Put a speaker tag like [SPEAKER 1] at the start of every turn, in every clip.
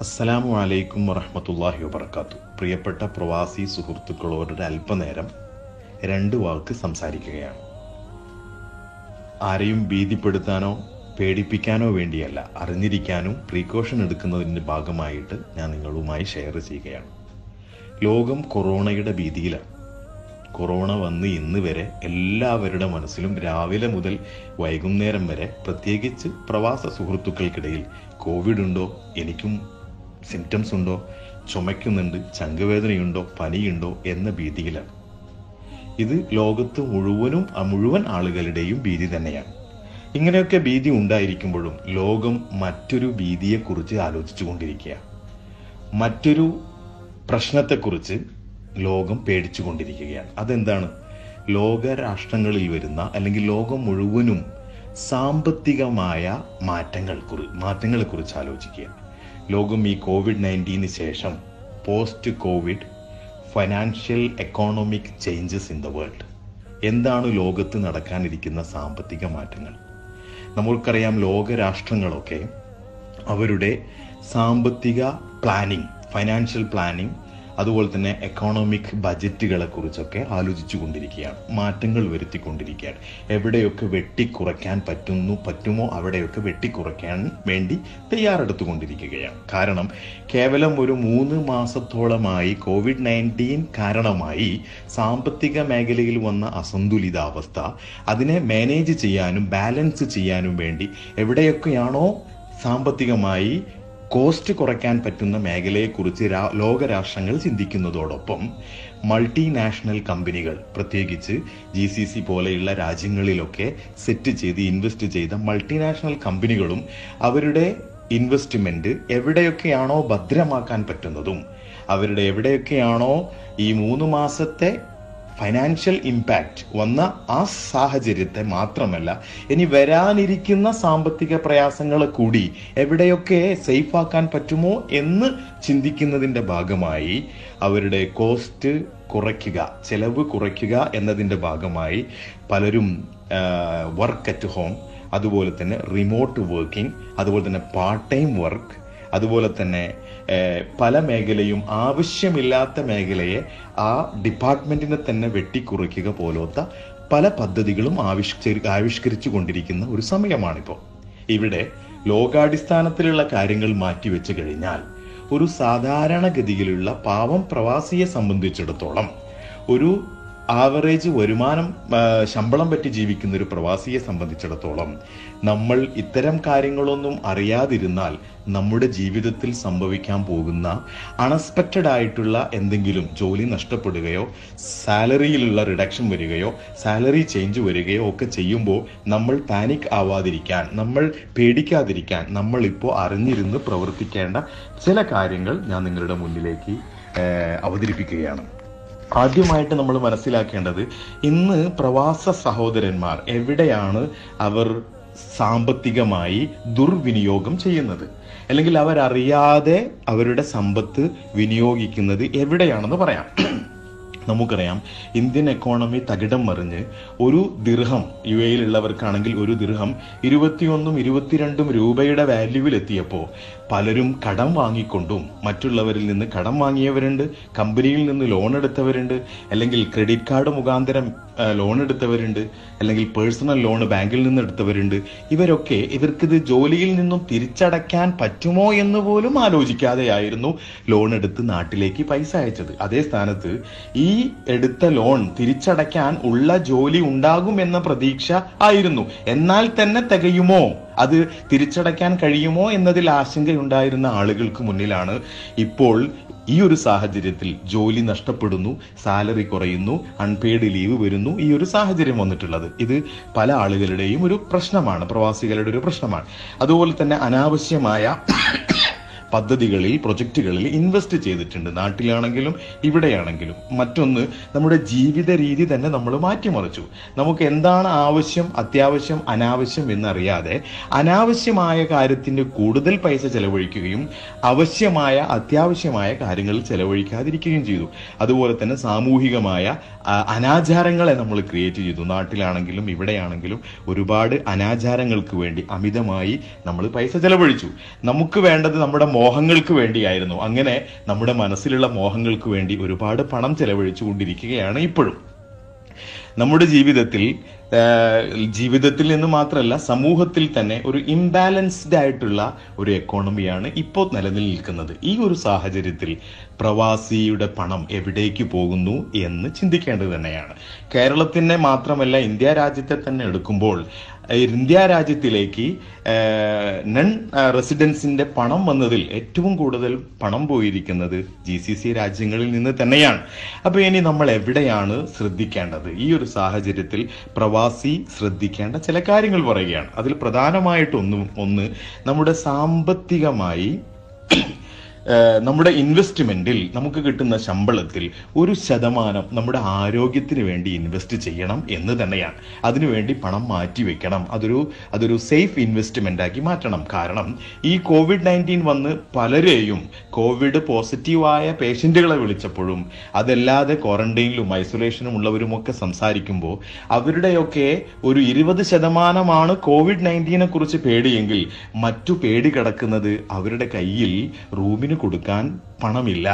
[SPEAKER 1] അസ്സലാമു അലൈക്കും വറഹമത്തല്ലാഹി വബർക്കാത്തു പ്രിയപ്പെട്ട പ്രവാസി സുഹൃത്തുക്കളോട് അല്പനേരം രണ്ട് വാക്ക് സംസാരിക്കുകയാണ്. ആരെയും ഭീതിപ്പെടുത്താനോ പേടിപ്പിക്കാനോ വേണ്ടിയല്ല അറിഞ്ഞിരിക്കാനും പ്രീക്കോഷൻ എടുക്കുന്നതിന്റെ ഭാഗമായിട്ട് ഞാൻ നിങ്ങളുമായി ഷെയർ ചെയ്യുകയാണ്. ലോകം കൊറോണയുടെ ഭീതിയിലാണ്. കൊറോണ വന്ന് ഇന്ന് വരെ എല്ലാവരുടെ മനസ്സിലും രാവിലെ മുതൽ വൈകുന്നേരം വരെ പ്രത്യേകിച്ച് പ്രവാസ സുഹൃത്തുക്കൾക്കിടയിൽ കോവിഡ് ഉണ്ടോ? എനിക്കും സിംറ്റംസ് ഉണ്ടോ? ചുമയ്ക്കുന്നുണ്ട് ചങ്കുവേദനയുണ്ടോ പനിയുണ്ടോ എന്ന ഭീതിയിലാണ്. ഇത് ലോകത്ത് മുഴുവനും മുഴുവൻ ആളുകളുടെയും ഭീതി തന്നെയാണ്. ഇങ്ങനെയൊക്കെ ഭീതി ഉണ്ടായിരിക്കുമ്പോഴും ലോകം മറ്റൊരു ഭീതിയെക്കുറിച്ച് ആലോചിച്ചു കൊണ്ടിരിക്കുക മറ്റൊരു പ്രശ്നത്തെക്കുറിച്ച് ലോകം പേടിച്ചു കൊണ്ടിരിക്കുകയാണ് അതെന്താണ്? ലോകരാഷ്ട്രങ്ങളിൽ വരുന്ന അല്ലെങ്കിൽ ലോകം മുഴുവനും സാമ്പത്തികമായ മാറ്റങ്ങൾ കുറി മാറ്റങ്ങളെ കുറിച്ച് ആലോചിക്കുക ലോകം ഈ കോവിഡ് നയന്റീന് ശേഷം post Covid financial economic changes in the world എന്താണ് ലോകത്ത് നടക്കാനിരിക്കുന്ന സാമ്പത്തിക മാറ്റങ്ങൾ? നമ്മൾക്കറിയാം ലോകരാഷ്ട്രങ്ങളൊക്കെ അവരുടെ സാമ്പത്തിക പ്ലാനിങ് ഫൈനാൻഷ്യൽ പ്ലാനിങ് അതുപോലെ തന്നെ എക്കോണോമിക് ബജറ്റുകളെ കുറിച്ചൊക്കെ ആലോചിച്ചു കൊണ്ടിരിക്കുകയാണ് മാറ്റങ്ങൾ വരുത്തിക്കൊണ്ടിരിക്കുകയാണ്. എവിടെയൊക്കെ വെട്ടിക്കുറയ്ക്കാൻ പറ്റുന്നു പറ്റുമോ അവിടെയൊക്കെ വെട്ടിക്കുറയ്ക്കാൻ വേണ്ടി തയ്യാറെടുത്തുകൊണ്ടിരിക്കുകയാണ്. കാരണം കേവലം ഒരു മൂന്ന് മാസത്തോളമായി കോവിഡ് നയന്റീൻ കാരണമായി സാമ്പത്തിക മേഖലയിൽ വന്ന അസന്തുലിതാവസ്ഥ അതിനെ മാനേജ് ചെയ്യാനും ബാലൻസ് ചെയ്യാനും വേണ്ടി എവിടെയൊക്കെയാണോ സാമ്പത്തികമായി കോസ്റ്റ് കുറയ്ക്കാൻ പറ്റുന്ന മേഖലയെക്കുറിച്ച് ലോകരാഷ്ട്രങ്ങൾ ചിന്തിക്കുന്നതോടൊപ്പം മൾട്ടിനാഷണൽ കമ്പനികൾ പ്രത്യേകിച്ച് ജി സി സി പോലെയുള്ള രാജ്യങ്ങളിലൊക്കെ സെറ്റ് ചെയ്ത് ഇൻവെസ്റ്റ് ചെയ്ത മൾട്ടിനാഷണൽ കമ്പനികളും അവരുടെ ഇൻവെസ്റ്റ്മെന്റ് എവിടെയൊക്കെയാണോ ഭദ്രമാക്കാൻ പറ്റുന്നതും അവരുടെ എവിടെയൊക്കെയാണോ ഈ മൂന്ന് മാസത്തെ ഫൈനാൻഷ്യൽ ഇമ്പാക്റ്റ് വന്ന ആ സാഹചര്യത്തെ മാത്രമല്ല ഇനി വരാനിരിക്കുന്ന സാമ്പത്തിക പ്രയാസങ്ങൾ കൂടി എവിടെയൊക്കെ സേഫാക്കാൻ പറ്റുമോ എന്ന് ചിന്തിക്കുന്നതിന്റെ ഭാഗമായി അവരുടെ കോസ്റ്റ് കുറയ്ക്കുക ചെലവ് കുറയ്ക്കുക എന്നതിന്റെ ഭാഗമായി പലരും വർക്ക് അറ്റ് ഹോം അതുപോലെ തന്നെ റിമോട്ട് വർക്കിംഗ് അതുപോലെ തന്നെ പാർട്ട് ടൈം വർക്ക് അതുപോലെ തന്നെ പല മേഖലയും ആവശ്യമില്ലാത്ത മേഖലയെ ആ ഡിപ്പാർട്ട്മെന്റിനെ തന്നെ വെട്ടിക്കുറയ്ക്കുക പോലത്തെ പല പദ്ധതികളും ആവിഷ്കരി ആവിഷ്കരിച്ചു കൊണ്ടിരിക്കുന്ന ഒരു സമയമാണിപ്പോൾ ഇവിടെ ലോകാടിസ്ഥാനത്തിലുള്ള കാര്യങ്ങൾ മാറ്റിവെച്ച് കഴിഞ്ഞാൽ ഒരു സാധാരണഗതിയിലുള്ള പാവം പ്രവാസിയെ സംബന്ധിച്ചിടത്തോളം ഒരു ആവറേജ് വരുമാനം ശമ്പളം പറ്റി ജീവിക്കുന്ന ഒരു പ്രവാസിയെ സംബന്ധിച്ചിടത്തോളം നമ്മൾ ഇത്തരം കാര്യങ്ങളൊന്നും അറിയാതിരുന്നാൽ നമ്മുടെ ജീവിതത്തിൽ സംഭവിക്കാൻ പോകുന്ന അൺഎക്സ്പെക്റ്റഡ് ആയിട്ടുള്ള എന്തെങ്കിലും ജോലി നഷ്ടപ്പെടുകയോ സാലറിയിലുള്ള റിഡക്ഷൻ വരികയോ സാലറി ചേഞ്ച് വരികയോ ഒക്കെ ചെയ്യുമ്പോൾ നമ്മൾ പാനിക് ആവാതിരിക്കാൻ നമ്മൾ പേടിക്കാതിരിക്കാൻ നമ്മൾ ഇപ്പോൾ അറിഞ്ഞിരുന്ന് പ്രവർത്തിക്കേണ്ട ചില കാര്യങ്ങൾ ഞാൻ നിങ്ങളുടെ മുന്നിലേക്ക് അവതരിപ്പിക്കുകയാണ്. ആദ്യമായിട്ട് നമ്മൾ മനസ്സിലാക്കേണ്ടത് ഇന്ന് പ്രവാസ സഹോദരന്മാർ എവിടെയാണ് അവർ സാമ്പത്തികമായി ദുർവിനിയോഗം ചെയ്യുന്നത്? അല്ലെങ്കിൽ അവരറിയാതെ അവരുടെ സമ്പത്ത് വിനിയോഗിക്കുന്നത് എവിടെയാണെന്ന് പറയാം. നമുക്കറിയാം ഇന്ത്യൻ എക്കോണമി തകിടം മറിഞ്ഞ് ഒരു ദിർഹം യു എയിലുള്ളവർക്കാണെങ്കിൽ ഒരു ദിർഹം ഇരുപത്തിയൊന്നും ഇരുപത്തിരണ്ടും രൂപയുടെ വാല്യൂവിൽ എത്തിയപ്പോൾ പലരും കടം വാങ്ങിക്കൊണ്ടും മറ്റുള്ളവരിൽ നിന്ന് കടം വാങ്ങിയവരുണ്ട് കമ്പനിയിൽ നിന്ന് ലോൺ എടുത്തവരുണ്ട് അല്ലെങ്കിൽ ക്രെഡിറ്റ് കാർഡ് മുഖാന്തരം ലോൺ എടുത്തവരുണ്ട് അല്ലെങ്കിൽ പേഴ്സണൽ ലോൺ ബാങ്കിൽ നിന്ന് എടുത്തവരുണ്ട്. ഇവരൊക്കെ ഇവർക്കിത് ജോലിയിൽ നിന്നും തിരിച്ചടയ്ക്കാൻ പറ്റുമോ എന്ന് പോലും ആലോചിക്കാതെയായിരുന്നു ലോൺ എടുത്ത് നാട്ടിലേക്ക് പൈസ അയച്ചത്. അതേ സ്ഥാനത്ത് ഈ എടുത്ത ലോൺ തിരിച്ചടയ്ക്കാൻ ഉള്ള ജോലി ഉണ്ടാകും എന്ന പ്രതീക്ഷ ആയിരുന്നു. എന്നാൽ തന്നെ തികയുമോ? അത് തിരിച്ചടയ്ക്കാൻ കഴിയുമോ എന്നതിൽ ആശങ്കയുണ്ടായിരുന്ന ആളുകൾക്ക് മുന്നിലാണ്. ഇപ്പോൾ ഈ ഒരു സാഹചര്യത്തിൽ ജോലി നഷ്ടപ്പെടുന്നു സാലറി കുറയുന്നു അൺപെയ്ഡ് ലീവ് വരുന്നു ഈ ഒരു സാഹചര്യം വന്നിട്ടുള്ളത്. ഇത് പല ആളുകളുടെയും ഒരു പ്രശ്നമാണ് പ്രവാസികളുടെ ഒരു പ്രശ്നമാണ്. അതുപോലെ തന്നെ അനാവശ്യമായ പദ്ധതികളിൽ പ്രൊജക്റ്റുകളിൽ ഇൻവെസ്റ്റ് ചെയ്തിട്ടുണ്ട്. നാട്ടിലാണെങ്കിലും ഇവിടെയാണെങ്കിലും. മറ്റൊന്ന് നമ്മുടെ ജീവിത രീതി തന്നെ നമ്മൾ മാറ്റിമറിച്ചു. നമുക്ക് എന്താണ് ആവശ്യം അത്യാവശ്യം അനാവശ്യം എന്നറിയാതെ അനാവശ്യമായ കാര്യത്തിന് കൂടുതൽ പൈസ ചെലവഴിക്കുകയും ആവശ്യമായ അത്യാവശ്യമായ കാര്യങ്ങളിൽ ചെലവഴിക്കാതിരിക്കുകയും ചെയ്തു. അതുപോലെ തന്നെ സാമൂഹികമായ അനാചാരങ്ങളെ നമ്മൾ ക്രിയേറ്റ് ചെയ്തു. നാട്ടിലാണെങ്കിലും ഇവിടെയാണെങ്കിലും ഒരുപാട് അനാചാരങ്ങൾക്ക് വേണ്ടി അമിതമായി നമ്മൾ പൈസ ചെലവഴിച്ചു. നമുക്ക് വേണ്ടത് നമ്മുടെ മോഹങ്ങൾക്ക് വേണ്ടിയായിരുന്നു. അങ്ങനെ നമ്മുടെ മനസ്സിലുള്ള മോഹങ്ങൾക്ക് വേണ്ടി ഒരുപാട് പണം ചെലവഴിച്ചു കൊണ്ടിരിക്കുകയാണ് ഇപ്പോഴും. നമ്മുടെ ജീവിതത്തിൽ ജീവിതത്തിൽ നിന്ന് മാത്രമല്ല സമൂഹത്തിൽ തന്നെ ഒരു ഇംബാലൻസ്ഡ് ആയിട്ടുള്ള ഒരു എക്കോണമിയാണ് ഇപ്പോൾ നിലനിൽക്കുന്നത് ഈ ഒരു സാഹചര്യത്തിൽ പ്രവാസിയുടെ പണം എവിടേക്ക് പോകുന്നു എന്ന് ചിന്തിക്കേണ്ടത് തന്നെയാണ്. കേരളത്തിനെ മാത്രമല്ല ഇന്ത്യ രാജ്യത്തെ തന്നെ എടുക്കുമ്പോൾ ഇന്ത്യ രാജ്യത്തിലേക്ക് നൺ റെസിഡൻസിന്റെ പണം വന്നതിൽ ഏറ്റവും കൂടുതൽ പണം പോയിരിക്കുന്നത് ജി സി സി രാജ്യങ്ങളിൽ നിന്ന് തന്നെയാണ്. അപ്പൊ ഇനി നമ്മൾ എവിടെയാണ് ശ്രദ്ധിക്കേണ്ടത്? ഈ ഒരു സാഹചര്യത്തിൽ പ്രവാസി ശ്രദ്ധിക്കേണ്ട ചില കാര്യങ്ങൾ പറയുകയാണ്. അതിൽ പ്രധാനമായിട്ടൊന്നും ഒന്ന് നമ്മുടെ സാമ്പത്തികമായി നമ്മുടെ ഇൻവെസ്റ്റ്മെന്റിൽ നമുക്ക് കിട്ടുന്ന ശമ്പളത്തിൽ ഒരു ശതമാനം നമ്മുടെ ആരോഗ്യത്തിന് വേണ്ടി ഇൻവെസ്റ്റ് ചെയ്യണം എന്ന് തന്നെയാണ്. അതിനുവേണ്ടി പണം മാറ്റി വെക്കണം. അതൊരു അതൊരു സേഫ് ഇൻവെസ്റ്റ്മെന്റ് ആക്കി മാറ്റണം. കാരണം ഈ കോവിഡ് നയന്റീൻ വന്ന് പലരെയും കോവിഡ് പോസിറ്റീവായ പേഷ്യന്റുകളെ വിളിച്ചപ്പോഴും അതല്ലാതെ ക്വാറന്റൈനിലും ഐസൊലേഷനും ഉള്ളവരുമൊക്കെ സംസാരിക്കുമ്പോൾ അവരുടെയൊക്കെ ഒരു ഇരുപത് ശതമാനമാണ് കോവിഡ് നയന്റീനെ കുറിച്ച് പേടിയെങ്കിൽ മറ്റു പേടി കിടക്കുന്നത് അവരുടെ കയ്യിൽ റൂമിന് കൊടുക്കാൻ പണമില്ല.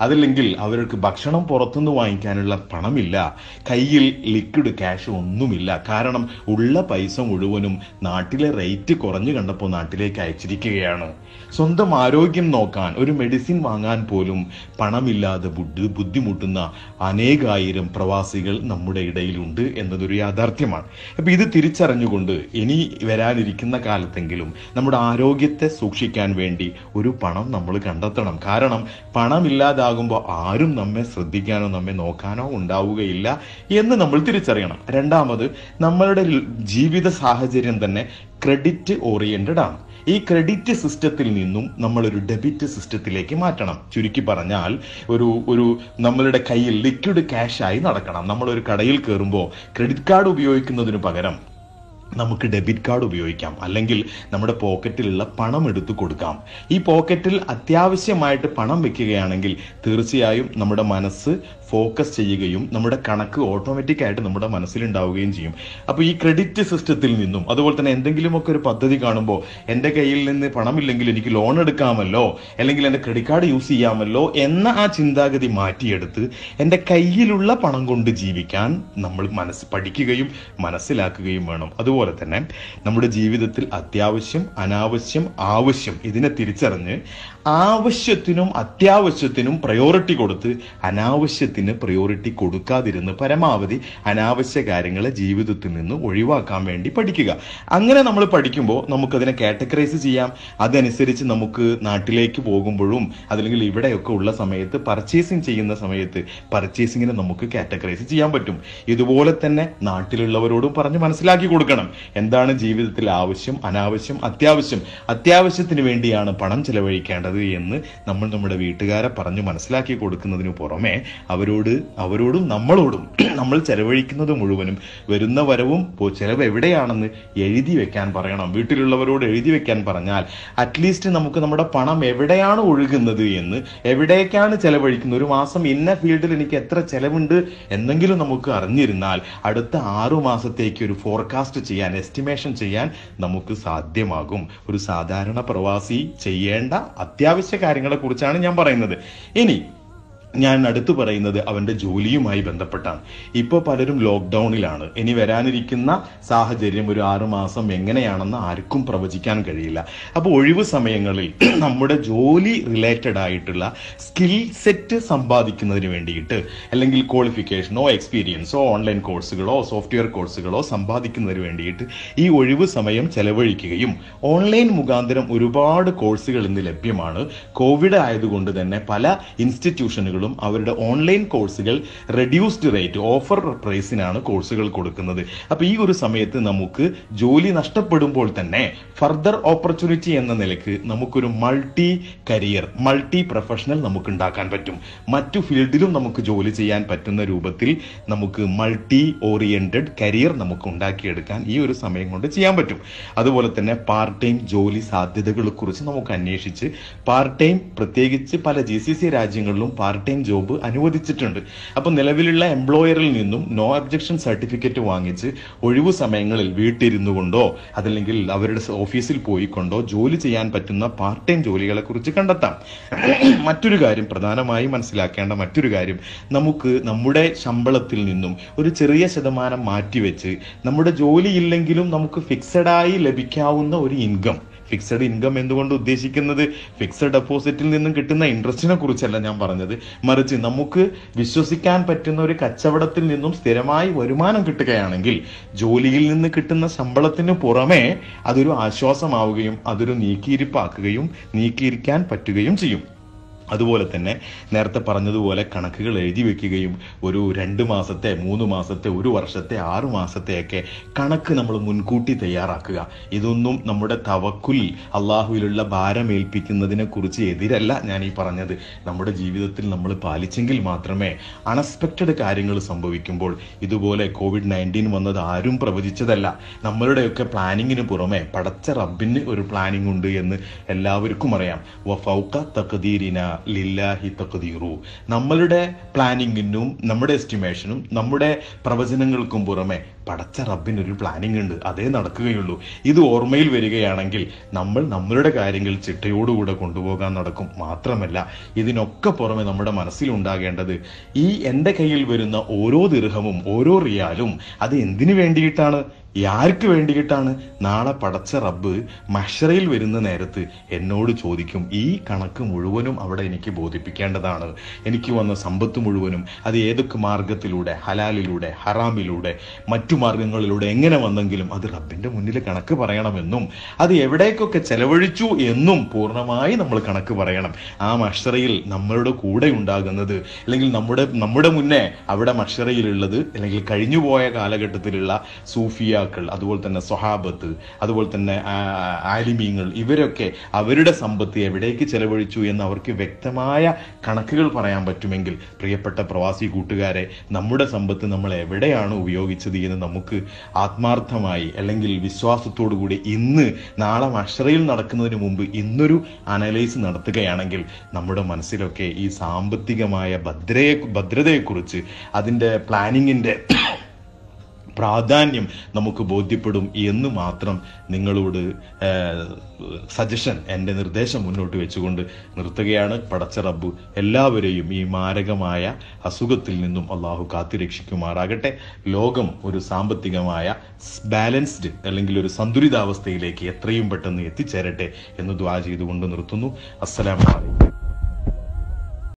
[SPEAKER 1] അതല്ലെങ്കിൽ അവർക്ക് ഭക്ഷണം പുറത്തുനിന്ന് വാങ്ങിക്കാനുള്ള പണമില്ല. കയ്യിൽ ലിക്വിഡ് ക്യാഷ് ഒന്നുമില്ല. കാരണം ഉള്ള പൈസ മുഴുവനും നാട്ടിലെ റേറ്റ് കുറഞ്ഞു കണ്ടപ്പോൾ നാട്ടിലേക്ക് അയച്ചിരിക്കുകയാണ്. സ്വന്തം ആരോഗ്യം നോക്കാൻ ഒരു മെഡിസിൻ വാങ്ങാൻ പോലും പണമില്ലാതെ ബുദ്ധി ബുദ്ധിമുട്ടുന്ന അനേകായിരം പ്രവാസികൾ നമ്മുടെ ഇടയിലുണ്ട് എന്നതൊരു യാഥാർത്ഥ്യമാണ്. അപ്പം ഇത് തിരിച്ചറിഞ്ഞുകൊണ്ട് ഇനി വരാനിരിക്കുന്ന കാലത്തെങ്കിലും നമ്മുടെ ആരോഗ്യത്തെ സൂക്ഷിക്കാൻ വേണ്ടി ഒരു പണം നമ്മൾ കണ്ടെത്തണം കാരണം പണമില്ലാതാകുമ്പോൾ ആരും നമ്മെ ശ്രദ്ധിക്കാനോ നമ്മെ നോക്കാനോ ഉണ്ടാവുകയില്ല എന്ന് നമ്മൾ തിരിച്ചറിയണം. രണ്ടാമത് നമ്മളുടെ ജീവിത സാഹചര്യം തന്നെ ക്രെഡിറ്റ് ഓറിയന്റഡ് ആണ്. ഈ ക്രെഡിറ്റ് സിസ്റ്റത്തിൽ നിന്നും നമ്മളൊരു ഡെബിറ്റ് സിസ്റ്റത്തിലേക്ക് മാറ്റണം. ചുരുക്കി പറഞ്ഞാൽ ഒരു ഒരു നമ്മളുടെ കയ്യിൽ ലിക്വിഡ് ക്യാഷ് ആയി നടക്കണം. നമ്മളൊരു കടയിൽ കയറുമ്പോൾ ക്രെഡിറ്റ് കാർഡ് ഉപയോഗിക്കുന്നതിന് പകരം നമുക്ക് ഡെബിറ്റ് കാർഡ് ഉപയോഗിക്കാം. അല്ലെങ്കിൽ നമ്മുടെ പോക്കറ്റിലുള്ള പണം എടുത്തു കൊടുക്കാം. ഈ പോക്കറ്റിൽ അത്യാവശ്യമായിട്ട് പണം വെക്കുകയാണെങ്കിൽ തീർച്ചയായും നമ്മുടെ മനസ്സ് ഫോക്കസ് ചെയ്യുകയും നമ്മുടെ കണക്ക് ഓട്ടോമാറ്റിക് ആയിട്ട് നമ്മുടെ മനസ്സിലുണ്ടാവുകയും ചെയ്യും. അപ്പോൾ ഈ ക്രെഡിറ്റ് സിസ്റ്റത്തിൽ നിന്നും അതുപോലെ തന്നെ എന്തെങ്കിലുമൊക്കെ ഒരു പദ്ധതി കാണുമ്പോൾ എന്റെ കയ്യിൽ നിന്ന് പണമില്ലെങ്കിൽ എനിക്ക് ലോൺ എടുക്കാമല്ലോ അല്ലെങ്കിൽ എന്റെ ക്രെഡിറ്റ് കാർഡ് യൂസ് ചെയ്യാമല്ലോ എന്ന ആ ചിന്താഗതി മാറ്റിയെടുത്ത് എന്റെ കയ്യിലുള്ള പണം കൊണ്ട് ജീവിക്കാൻ നമ്മൾ മനസ്സ് പഠിക്കുകയും മനസ്സിലാക്കുകയും വേണം. അതുപോലെ തന്നെ നമ്മുടെ ജീവിതത്തിൽ അത്യാവശ്യം അനാവശ്യം ആവശ്യം ഇതിനെ തിരിച്ചറിഞ്ഞ് ആവശ്യത്തിനും അത്യാവശ്യത്തിനും പ്രയോറിറ്റി കൊടുത്ത് അനാവശ്യത്തിന് പ്രയോറിറ്റി കൊടുക്കാതിരുന്ന് പരമാവധി അനാവശ്യ കാര്യങ്ങളെ ജീവിതത്തിൽ നിന്ന് ഒഴിവാക്കാൻ വേണ്ടി പഠിക്കുക. അങ്ങനെ നമ്മൾ പഠിക്കുമ്പോൾ നമുക്കതിനെ കാറ്റഗറൈസ് ചെയ്യാം. അതനുസരിച്ച് നമുക്ക് നാട്ടിലേക്ക് പോകുമ്പോഴും അതല്ലെങ്കിൽ ഇവിടെയൊക്കെ ഉള്ള സമയത്ത് പർച്ചേസിങ് ചെയ്യുന്ന സമയത്ത് പർച്ചേസിങ്ങിനെ നമുക്ക് കാറ്റഗറൈസ് ചെയ്യാൻ പറ്റും. ഇതുപോലെ തന്നെ നാട്ടിലുള്ളവരോടും പറഞ്ഞ് മനസ്സിലാക്കി കൊടുക്കണം. എന്താണ് ജീവിതത്തിൽ ആവശ്യം അനാവശ്യം അത്യാവശ്യം? അത്യാവശ്യത്തിന് വേണ്ടിയാണ് പണം ചെലവഴിക്കേണ്ടത് എന്ന് നമ്മൾ നമ്മുടെ വീട്ടുകാരെ പറഞ്ഞ് മനസ്സിലാക്കി കൊടുക്കുന്നതിന് പുറമെ അവരോട് അവരോടും നമ്മളോടും നമ്മൾ ചെലവഴിക്കുന്നത് മുഴുവനും വരുന്ന വരവും ചെലവ് എവിടെയാണെന്ന് എഴുതി വെക്കാൻ പറയണം. വീട്ടിലുള്ളവരോട് എഴുതി വെക്കാൻ പറഞ്ഞാൽ അറ്റ്ലീസ്റ്റ് നമുക്ക് നമ്മുടെ പണം എവിടെയാണ് ഒഴുകുന്നത് എന്ന് എവിടേക്കാണ് ചെലവഴിക്കുന്നത് ഒരു മാസം ഇന്ന ഫീൽഡിൽ എനിക്ക് എത്ര ചെലവുണ്ട് എന്നെങ്കിലും നമുക്ക് അറിഞ്ഞിരുന്നാൽ അടുത്ത ആറു മാസത്തേക്ക് ഒരു ഫോർകാസ്റ്റ് ചെയ്യാൻ എസ്റ്റിമേഷൻ ചെയ്യാൻ നമുക്ക് സാധ്യമാകും. ഒരു സാധാരണ പ്രവാസി ചെയ്യേണ്ട അത്യാവശ്യ കാര്യങ്ങളെ കുറിച്ചാണ് ഞാൻ പറയുന്നത്. ഇനി ഞാൻ അടുത്തു പറയുന്നത് അവന്റെ ജോലിയുമായി ബന്ധപ്പെട്ടാണ്. ഇപ്പോൾ പലരും ലോക്ക്ഡൗണിലാണ്. ഇനി വരാനിരിക്കുന്ന സാഹചര്യം ഒരു ആറു മാസം എങ്ങനെയാണെന്ന് ആർക്കും പ്രവചിക്കാൻ കഴിയില്ല. അപ്പോൾ ഒഴിവ് സമയങ്ങളിൽ നമ്മുടെ ജോലി റിലേറ്റഡ് ആയിട്ടുള്ള സ്കിൽ സെറ്റ് സമ്പാദിക്കുന്നതിന് വേണ്ടിയിട്ട് അല്ലെങ്കിൽ ക്വാളിഫിക്കേഷനോ എക്സ്പീരിയൻസോ ഓൺലൈൻ കോഴ്സുകളോ സോഫ്റ്റ്വെയർ കോഴ്സുകളോ സമ്പാദിക്കുന്നതിന് വേണ്ടിയിട്ട് ഈ ഒഴിവ് സമയം ചെലവഴിക്കുകയും ഓൺലൈൻ മുഖാന്തരം ഒരുപാട് കോഴ്സുകൾ ഇന്ന് ലഭ്യമാണ്. കോവിഡ് ആയതുകൊണ്ട് തന്നെ പല ഇൻസ്റ്റിറ്റ്യൂഷനുകളും അവരുടെ ഓൺലൈൻ കോഴ്സുകൾ റെഡ്യൂസ്ഡ് റേറ്റ് ഓഫർ പ്രൈസിനാണ് കോഴ്സുകൾ കൊടുക്കുന്നത്. അപ്പോൾ ഈ ഒരു സമയത്ത് നമുക്ക് ജോലി നഷ്ടപ്പെടുമ്പോൾ തന്നെ ഫർദർ ഓപ്പർച്യൂണിറ്റി എന്ന നിലയ്ക്ക് നമുക്കൊരു മൾട്ടി കരിയർ മൾട്ടി പ്രൊഫഷണൽ നമുക്ക് ഉണ്ടാക്കാൻ പറ്റും. മറ്റു ഫീൽഡിലും നമുക്ക് ജോലി ചെയ്യാൻ പറ്റുന്ന രൂപത്തിൽ നമുക്ക് മൾട്ടി ഓറിയന്റഡ് കരിയർ നമുക്ക് ഉണ്ടാക്കിയെടുക്കാൻ ഈ ഒരു സമയം കൊണ്ട് ചെയ്യാൻ പറ്റും. അതുപോലെ തന്നെ പാർട്ട് ടൈം ജോലി സാധ്യതകളെ കുറിച്ച് നമുക്ക് അന്വേഷിച്ച് പാർട്ട് ടൈം പ്രത്യേകിച്ച് പല ജി സി സി രാജ്യങ്ങളിലും പാർട്ട് ടൈം ജോബ് അനുവദിച്ചിട്ടുണ്ട്. അപ്പോൾ നിലവിലുള്ള എംപ്ലോയറിൽ നിന്നും നോ അബ്ജക്ഷൻ സർട്ടിഫിക്കറ്റ് വാങ്ങിച്ച് ഒഴിവു സമയങ്ങളിൽ വീട്ടിരുന്നു കൊണ്ടോ അതല്ലെങ്കിൽ അവരുടെ ഓഫീസിൽ പോയിക്കൊണ്ടോ ജോലി ചെയ്യാൻ പറ്റുന്ന പാർട്ട് ടൈം ജോലികളെ കുറിച്ച് കണ്ടെത്താം. മറ്റൊരു കാര്യം പ്രധാനമായി മനസ്സിലാക്കേണ്ട മറ്റൊരു കാര്യം നമുക്ക് നമ്മുടെ ശമ്പളത്തിൽ നിന്നും ഒരു ചെറിയ ശതമാനം മാറ്റിവെച്ച് നമ്മുടെ ജോലി ഇല്ലെങ്കിലും നമുക്ക് ഫിക്സഡായി ലഭിക്കാവുന്ന ഒരു ഇൻകം ഫിക്സഡ് ഇൻകം എന്തുകൊണ്ട് ഉദ്ദേശിക്കുന്നത്? ഫിക്സഡ് ഡെപ്പോസിറ്റിൽ നിന്നും കിട്ടുന്ന ഇൻട്രസ്റ്റിനെ കുറിച്ചല്ല ഞാൻ പറഞ്ഞത്. മറിച്ച് നമുക്ക് വിശ്വസിക്കാൻ പറ്റുന്ന ഒരു കച്ചവടത്തിൽ നിന്നും സ്ഥിരമായി വരുമാനം കിട്ടുകയാണെങ്കിൽ ജോലിയിൽ നിന്ന് കിട്ടുന്ന ശമ്പളത്തിന് പുറമേ അതൊരു ആശ്വാസമാവുകയും അതൊരു നീക്കിയിരിപ്പാക്കുകയും നീക്കിയിരിക്കാൻ പറ്റുകയും ചെയ്യും. അതുപോലെ തന്നെ നേരത്തെ പറഞ്ഞതുപോലെ കണക്കുകൾ എഴുതി വെക്കുകയും ഒരു രണ്ട് മാസത്തെ മൂന്ന് മാസത്തെ ഒരു വർഷത്തെ ആറു മാസത്തെയൊക്കെ കണക്ക് നമ്മൾ മുൻകൂട്ടി തയ്യാറാക്കുക. ഇതൊന്നും നമ്മുടെ തവക്കുൽ അള്ളാഹുവിലുള്ള ഭാരമേൽപ്പിക്കുന്നതിനെ കുറിച്ച് എതിരല്ല ഞാൻ ഈ പറഞ്ഞത്. നമ്മുടെ ജീവിതത്തിൽ നമ്മൾ പാലിച്ചെങ്കിൽ മാത്രമേ അൺഎക്സ്പെക്റ്റഡ് കാര്യങ്ങൾ സംഭവിക്കുമ്പോൾ ഇതുപോലെ കോവിഡ് നയന്റീൻ വന്നത് ആരും പ്രവചിച്ചതല്ല. നമ്മളുടെയൊക്കെ പ്ലാനിങ്ങിന് പുറമെ പടച്ച റബ്ബിന് ഒരു പ്ലാനിംഗ് ഉണ്ട് എന്ന് എല്ലാവർക്കും അറിയാം. വ ഫൗക്ക തഖദീരിന ലില്ലാഹി തക്തീറു നമ്മളുടെ പ്ലാനിങ്ങിനും നമ്മുടെ എസ്റ്റിമേഷനും നമ്മുടെ പ്രവചനങ്ങൾക്കും പുറമെ പടച്ച റബ്ബിനൊരു പ്ലാനിംഗ് ഉണ്ട്. അതേ നടക്കുകയുള്ളൂ. ഇത് ഓർമ്മയിൽ വരികയാണെങ്കിൽ നമ്മൾ നമ്മളുടെ കാര്യങ്ങൾ ചിട്ടയോടുകൂടെ കൊണ്ടുപോകാൻ നടക്കും. മാത്രമല്ല ഇതിനൊക്കെ പുറമെ നമ്മുടെ മനസ്സിലുണ്ടാകേണ്ടത് ഈ എന്റെ കയ്യിൽ വരുന്ന ഓരോ ദിർഹമും ഓരോ റിയാലും അത് എന്തിനു വേണ്ടിയിട്ടാണ്? ആർക്ക് വേണ്ടിയിട്ടാണ്? നാളെ പടച്ച റബ്ബ് മഷറയിൽ വരുന്ന നേരത്ത് എന്നോട് ചോദിക്കും ഈ കണക്ക് മുഴുവനും അവിടെ എനിക്ക് ബോധിപ്പിക്കേണ്ടതാണ്. എനിക്ക് വന്ന സമ്പത്ത് മുഴുവനും അത് ഏതൊക്കെ മാർഗത്തിലൂടെ ഹലാലിലൂടെ ഹറാമിലൂടെ മറ്റു മാർഗങ്ങളിലൂടെ എങ്ങനെ വന്നെങ്കിലും അത് റബ്ബിന്റെ മുന്നിൽ കണക്ക് പറയണമെന്നും അത് എവിടേക്കൊക്കെ ചെലവഴിച്ചു എന്നും പൂർണമായി നമ്മൾ കണക്ക് പറയണം. ആ മഷറയിൽ നമ്മളുടെ കൂടെ ഉണ്ടാകുന്നത് അല്ലെങ്കിൽ നമ്മുടെ നമ്മുടെ മുന്നേ അവിടെ മഷറയിലുള്ളത് അല്ലെങ്കിൽ കഴിഞ്ഞുപോയ കാലഘട്ടത്തിലുള്ള സൂഫിയാക്കൾ അതുപോലെ തന്നെ സ്വഹാബത്ത് അതുപോലെ തന്നെ ആലിമീങ്ങൾ ഇവരൊക്കെ അവരുടെ സമ്പത്ത് എവിടേക്ക് ചെലവഴിച്ചു എന്ന് അവർക്ക് വ്യക്തമായ കണക്കുകൾ പറയാൻ പറ്റുമെങ്കിൽ പ്രിയപ്പെട്ട പ്രവാസി കൂട്ടുകാരെ നമ്മുടെ സമ്പത്ത് നമ്മൾ എവിടെയാണ് ഉപയോഗിച്ചത് എന്ന് നമുക്ക് ആത്മാർത്ഥമായി അല്ലെങ്കിൽ വിശ്വാസത്തോടു കൂടി ഇന്ന് നാളെ മഷറയിൽ നടക്കുന്നതിന് മുമ്പ് ഇന്നൊരു അനലൈസ് നടത്തുകയാണെങ്കിൽ നമ്മുടെ മനസ്സിലൊക്കെ ഈ സാമ്പത്തികമായ ഭദ്രയെ ഭദ്രതയെക്കുറിച്ച് അതിന്റെ പ്ലാനിങ്ങിന്റെ പ്രാധാന്യം നമുക്ക് ബോധ്യപ്പെടും എന്ന് മാത്രം നിങ്ങളോട് സജഷൻ എന്റെ നിർദ്ദേശം മുന്നോട്ട് വെച്ചുകൊണ്ട് നിർത്തുകയാണ്. പടച്ച എല്ലാവരെയും ഈ മാരകമായ അസുഖത്തിൽ നിന്നും അള്ളാഹു കാത്തിരക്ഷിക്കുമാറാകട്ടെ. ലോകം ഒരു സാമ്പത്തികമായ ബാലൻസ്ഡ് അല്ലെങ്കിൽ ഒരു സന്തുലിതാവസ്ഥയിലേക്ക് എത്രയും പെട്ടെന്ന് എത്തിച്ചേരട്ടെ എന്ന് ദ്വാ ചെയ്തുകൊണ്ട് നിർത്തുന്നു. അസ്സലാമലൈക്കും